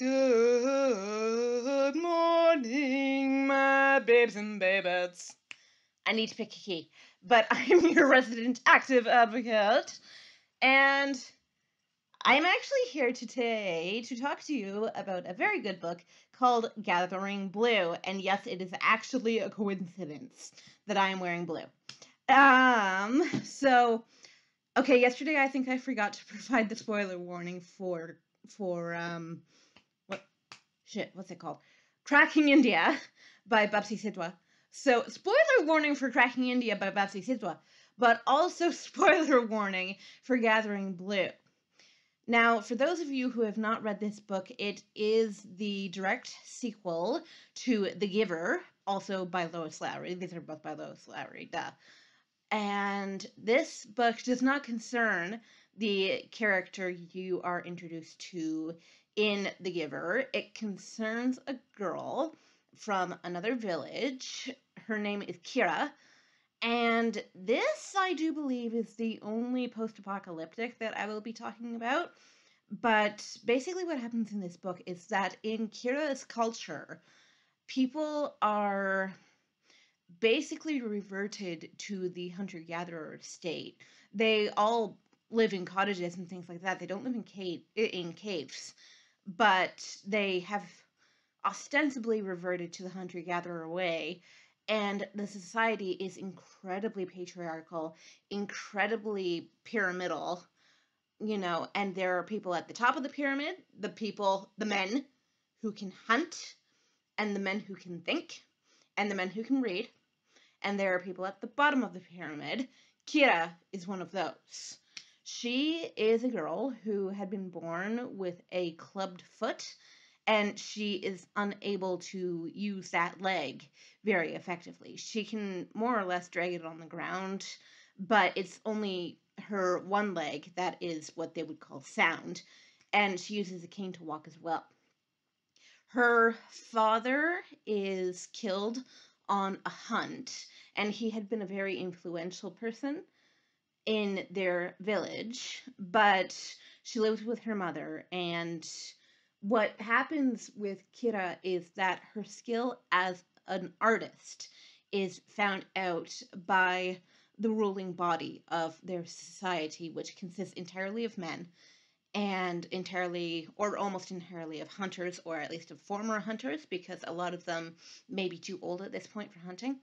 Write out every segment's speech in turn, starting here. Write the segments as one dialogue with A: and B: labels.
A: Good morning, my babes and babettes. I need to pick a key, but I'm your resident active advocate, and I'm actually here today to talk to you about a very good book called Gathering Blue. And yes, it is actually a coincidence that I am wearing blue. Um, so okay, yesterday I think I forgot to provide the spoiler warning for for um shit, what's it called? Cracking India by Bapsi Sidhwa. So, spoiler warning for Cracking India by Bapsi Sidhwa, but also spoiler warning for Gathering Blue. Now, for those of you who have not read this book, it is the direct sequel to The Giver, also by Lois Lowry. These are both by Lois Lowry, duh. And this book does not concern the character you are introduced to in The Giver. It concerns a girl from another village. Her name is Kira. And this, I do believe, is the only post apocalyptic that I will be talking about. But basically, what happens in this book is that in Kira's culture, people are basically reverted to the hunter gatherer state. They all live in cottages and things like that. They don't live in cave in caves but they have ostensibly reverted to the hunter gatherer way. And the society is incredibly patriarchal, incredibly pyramidal, you know, and there are people at the top of the pyramid, the people, the men who can hunt, and the men who can think, and the men who can read. And there are people at the bottom of the pyramid. Kira is one of those. She is a girl who had been born with a clubbed foot and she is unable to use that leg very effectively. She can more or less drag it on the ground, but it's only her one leg that is what they would call sound, and she uses a cane to walk as well. Her father is killed on a hunt, and he had been a very influential person in their village, but she lives with her mother. And what happens with Kira is that her skill as an artist is found out by the ruling body of their society, which consists entirely of men and entirely or almost entirely of hunters or at least of former hunters because a lot of them may be too old at this point for hunting.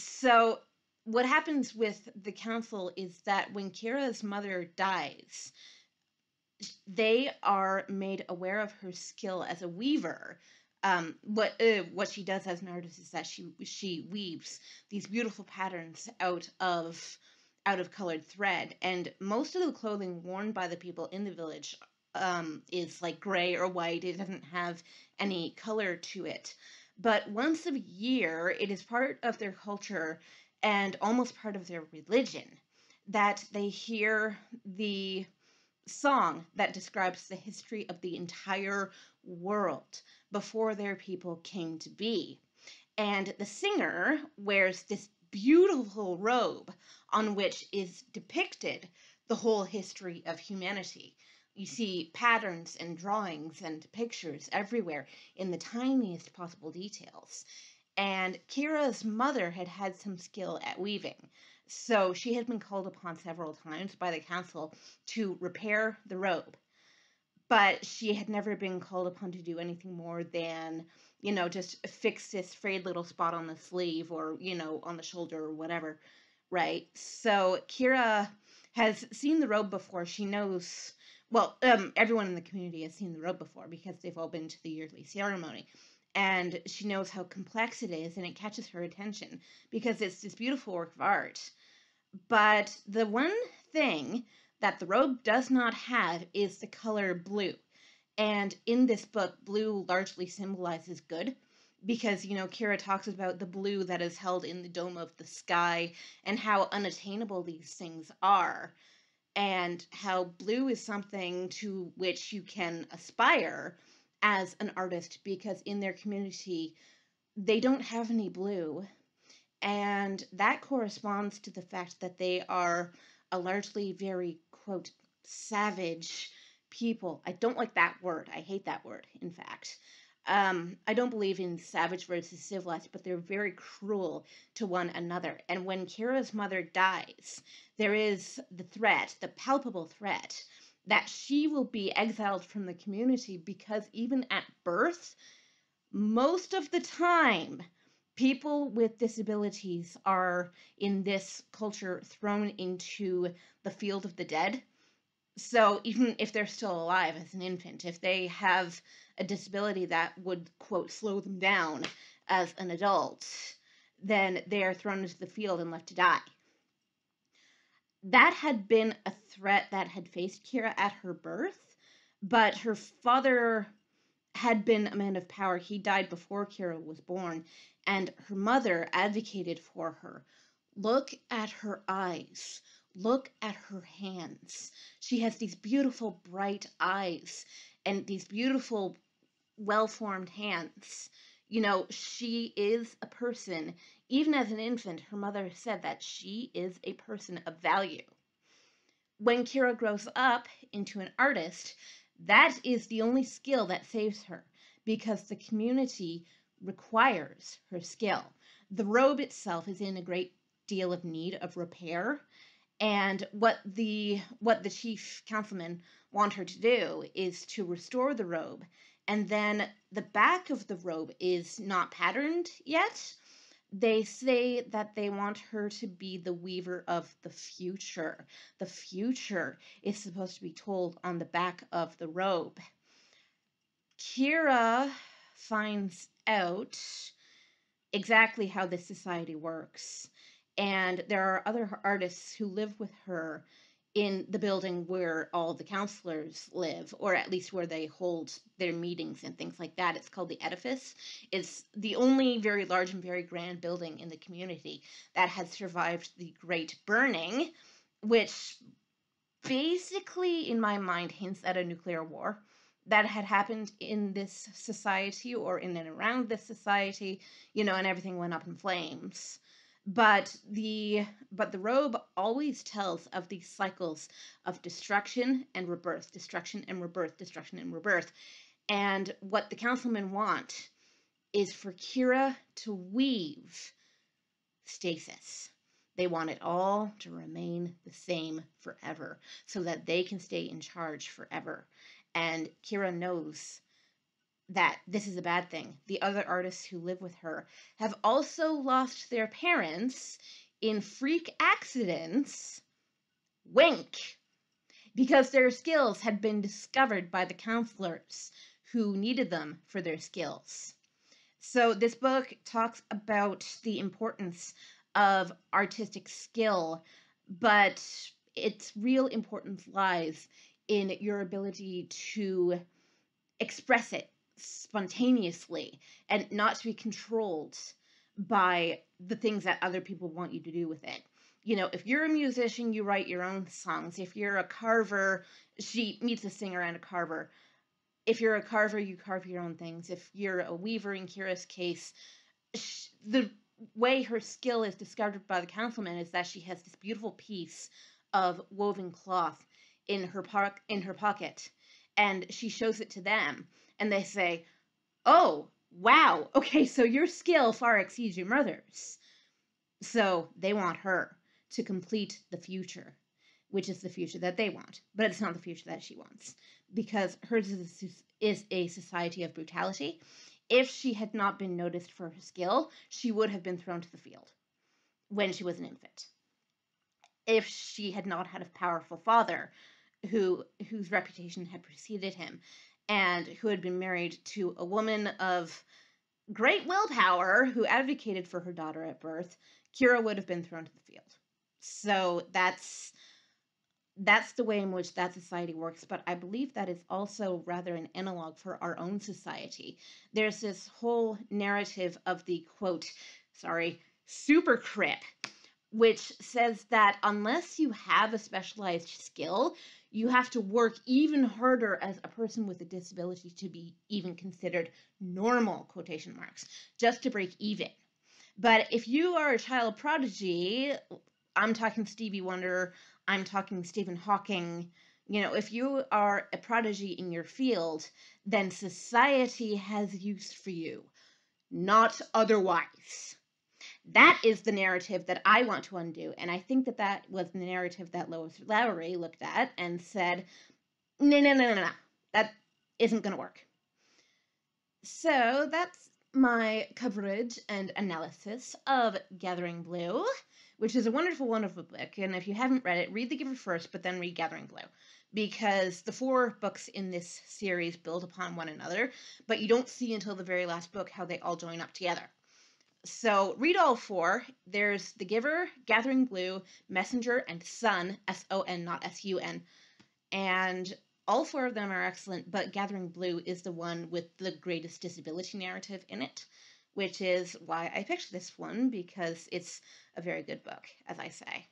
A: So what happens with the council is that when Kira's mother dies, they are made aware of her skill as a weaver. Um, what uh, what she does as an artist is that she she weaves these beautiful patterns out of out of colored thread, and most of the clothing worn by the people in the village um, is like gray or white. It doesn't have any color to it. But once a year, it is part of their culture and almost part of their religion that they hear the song that describes the history of the entire world before their people came to be. And the singer wears this beautiful robe on which is depicted the whole history of humanity. You see patterns and drawings and pictures everywhere in the tiniest possible details. And Kira's mother had had some skill at weaving. So she had been called upon several times by the council to repair the robe. But she had never been called upon to do anything more than, you know, just fix this frayed little spot on the sleeve or, you know, on the shoulder or whatever, right? So Kira has seen the robe before. She knows, well, um, everyone in the community has seen the robe before because they've all been to the yearly ceremony and she knows how complex it is and it catches her attention because it's this beautiful work of art. But the one thing that the robe does not have is the color blue. And in this book, blue largely symbolizes good because, you know, Kira talks about the blue that is held in the dome of the sky and how unattainable these things are, and how blue is something to which you can aspire as an artist because in their community they don't have any blue. And that corresponds to the fact that they are a largely very, quote, savage people. I don't like that word. I hate that word, in fact. Um, I don't believe in savage versus civilized, but they're very cruel to one another. And when Kira's mother dies, there is the threat, the palpable threat, that she will be exiled from the community because even at birth, most of the time, people with disabilities are in this culture thrown into the field of the dead. So even if they're still alive as an infant, if they have a disability that would, quote, slow them down as an adult, then they are thrown into the field and left to die. That had been a threat that had faced Kira at her birth, but her father had been a man of power. He died before Kira was born, and her mother advocated for her. Look at her eyes. Look at her hands. She has these beautiful, bright eyes and these beautiful, well formed hands. You know, she is a person. Even as an infant, her mother said that she is a person of value. When Kira grows up into an artist, that is the only skill that saves her because the community requires her skill. The robe itself is in a great deal of need of repair and what the what the chief councilman want her to do is to restore the robe and then the back of the robe is not patterned yet they say that they want her to be the weaver of the future. The future is supposed to be told on the back of the robe. Kira finds out exactly how this society works. And there are other artists who live with her in the building where all the counselors live, or at least where they hold their meetings and things like that. It's called the Edifice. It's the only very large and very grand building in the community that has survived the Great Burning, which basically, in my mind, hints at a nuclear war that had happened in this society or in and around this society, you know, and everything went up in flames but the but the robe always tells of these cycles of destruction and rebirth destruction and rebirth destruction and rebirth. And what the councilmen want is for kira to weave stasis. They want it all to remain the same forever so that they can stay in charge forever. And kira knows that this is a bad thing. The other artists who live with her have also lost their parents in freak accidents. Wink! Because their skills had been discovered by the counselors who needed them for their skills. So, this book talks about the importance of artistic skill, but its real importance lies in your ability to express it spontaneously and not to be controlled by the things that other people want you to do with it. You know, if you're a musician, you write your own songs. If you're a carver, she meets a singer and a carver. If you're a carver, you carve your own things. If you're a weaver, in Kira's case, she, the way her skill is discovered by the councilman is that she has this beautiful piece of woven cloth in her par- in her pocket, and she shows it to them and they say, Oh, wow, okay, so your skill far exceeds your mother's. So they want her to complete the future, which is the future that they want, but it's not the future that she wants because hers is a society of brutality. If she had not been noticed for her skill, she would have been thrown to the field when she was an infant. If she had not had a powerful father who whose reputation had preceded him and who had been married to a woman of great willpower who advocated for her daughter at birth, Kira would have been thrown to the field. So that's that's the way in which that society works, but I believe that is also rather an analog for our own society. There's this whole narrative of the quote, sorry, super crip, which says that unless you have a specialized skill, you have to work even harder as a person with a disability to be even considered normal quotation marks just to break even but if you are a child prodigy i'm talking stevie wonder i'm talking stephen hawking You know, if you are a prodigy in your field, then society has use for you, not otherwise. That is the narrative that I want to undo. And I think that that was the narrative that Lois Lowry looked at and said, no, no, no, no, no. That isn't going to work. So that's my coverage and analysis of Gathering Blue, which is a wonderful, wonderful book. And if you haven't read it, read The Giver first, but then read Gathering Blue, because the four books in this series build upon one another, but you don't see until the very last book how they all join up together. So read all four. There's The Giver, Gathering Blue, Messenger, and Son, S O N, not S U N. And all four of them are excellent, but Gathering Blue is the one with the greatest disability narrative in it, which is why I picked this one because it's a very good book, as I say.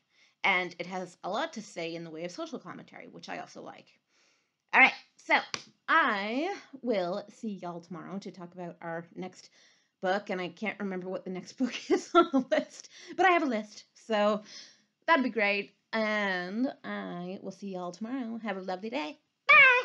A: And it has a lot to say in the way of social commentary, which I also like. All right, so I will see y'all tomorrow to talk about our next book, and I can't remember what the next book is on the list, but I have a list, so that'd be great. And I will see y'all tomorrow. Have a lovely day. Bye.